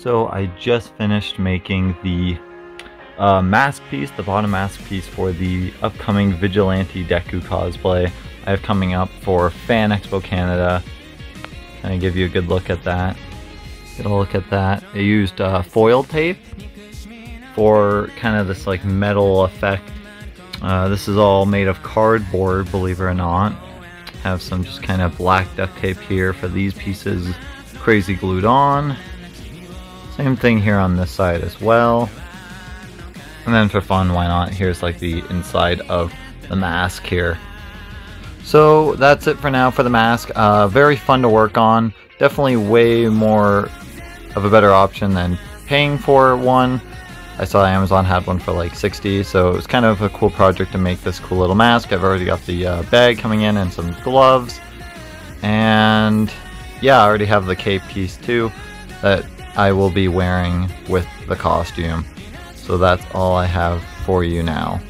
So I just finished making the uh, mask piece, the bottom mask piece for the upcoming Vigilante Deku cosplay I have coming up for Fan Expo Canada. Kind of give you a good look at that. Get a look at that. I used uh, foil tape for kind of this like metal effect. Uh, this is all made of cardboard, believe it or not. Have some just kind of black duct tape here for these pieces crazy glued on. Same thing here on this side as well. And then for fun, why not? Here's like the inside of the mask here. So that's it for now for the mask. Uh, very fun to work on. Definitely way more of a better option than paying for one. I saw Amazon had one for like 60, so it was kind of a cool project to make this cool little mask. I've already got the uh, bag coming in and some gloves. And yeah, I already have the cape piece too that I will be wearing with the costume. So that's all I have for you now.